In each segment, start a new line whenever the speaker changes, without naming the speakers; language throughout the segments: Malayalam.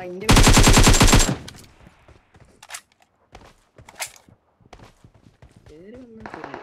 എന്റെ പേര് വന്നാ ശരി.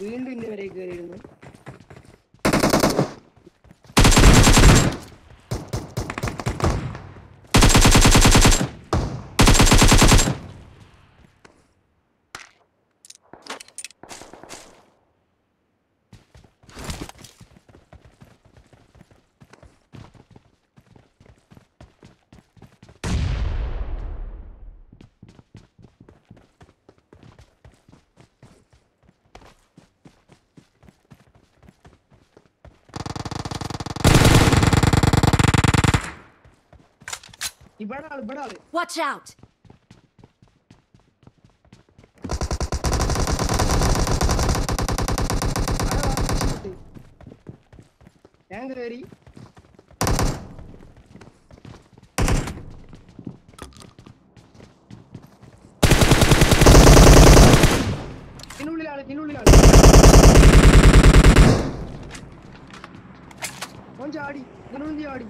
വീണ്ടും കയറിയിരുന്നു
Watch out.
Yang ready. கொஞ்சம் ஆடி இன்னொன்று ஆடி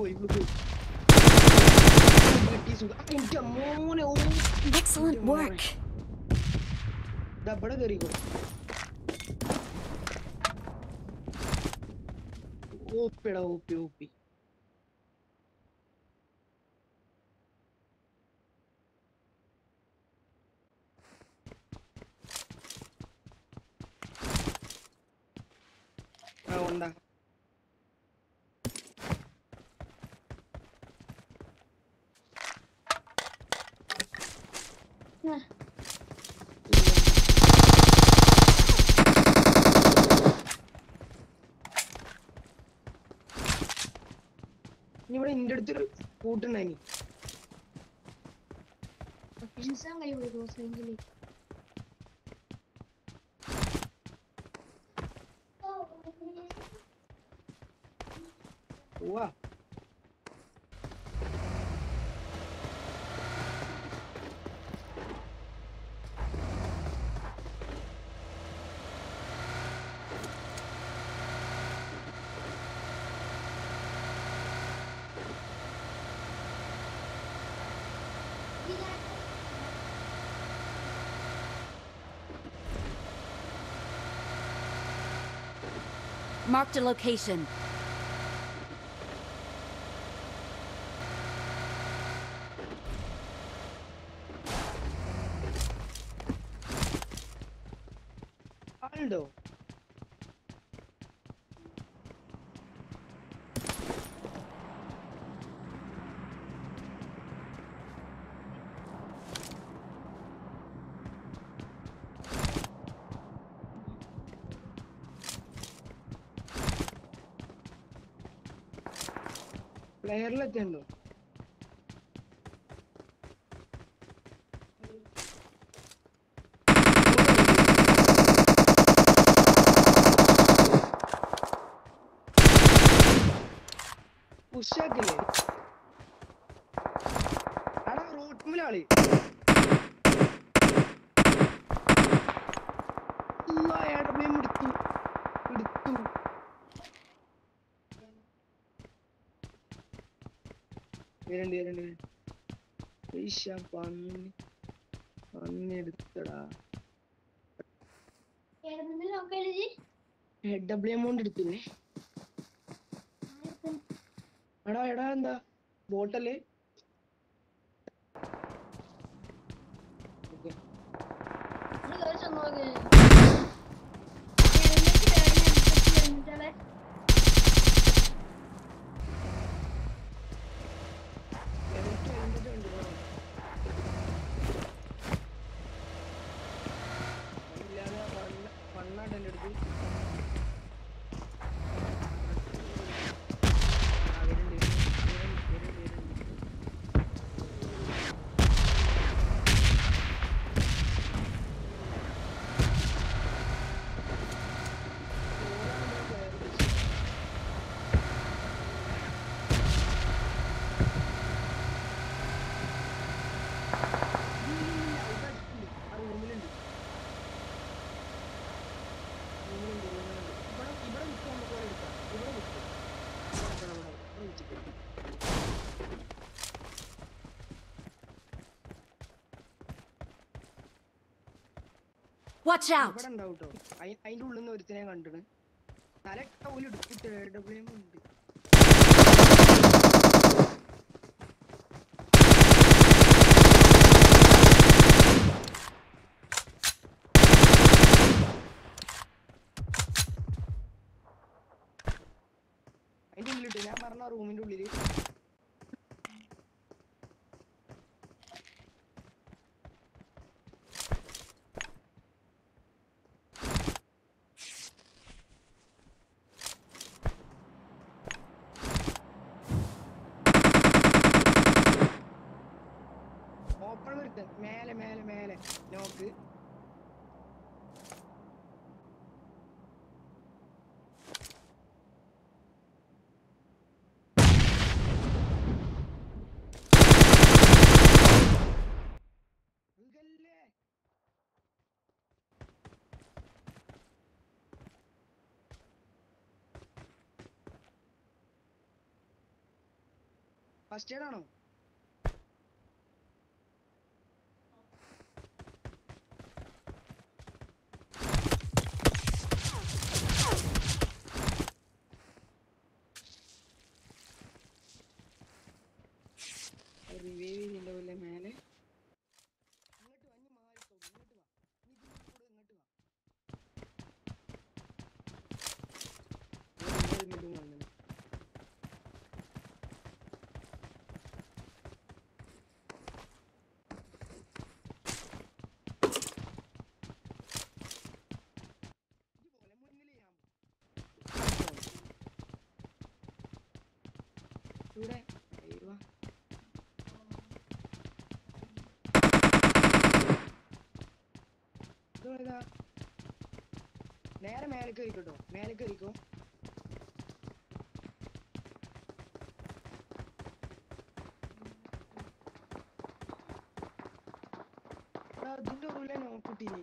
boy, blue boy.
Excellent work.
Da bada gari ko. ओपे ओपे ओपी ఉందా അടുത്തൊരു കൂട്ടുണ്ടായിനി
Pensaba que
Marked a location.
ലെയറിലെത്തുണ്ടോ പുഷാക്കില്ലേ ആടാ റോട്ട് മുലാളി ഏട്ടമ്മയും എടുത്തു വരണ്ട് വരണ്ട് ഈശ പന്നി പന്നി എടുത്തടാ. ഡബ്ല്യു എമൗണ്ട് എടുത്തില്ലേ? എടാ എടാ എന്താ? ബോട്ടൽ ഓക്കെ ഉണ്ടാവും കേട്ടോ അതിന്റെ ഉള്ളിൽ നിന്ന് ഒരുത്തിനെ കണ്ടിണ്. തല ടൗൽ എടുത്തിട്ട് ഡബ്ല്യു ഉണ്ട്. അതിന്റെ ഉള്ളിലിട്ട് ഞാൻ പറഞ്ഞ റൂമിന്റെ ഉള്ളിൽ മേലെ മേലെ മേലെ. നോക്ക്. ഫസ്റ്റ് എയ്ഡ് ആണോ? ഇതാ നേരെ മേലേക്ക് കയറിക്കോട്ടോ മേലേക്ക് കയറിക്കോ അതിന്റെ ഉള്ളിലെ നോക്കിട്ടീനി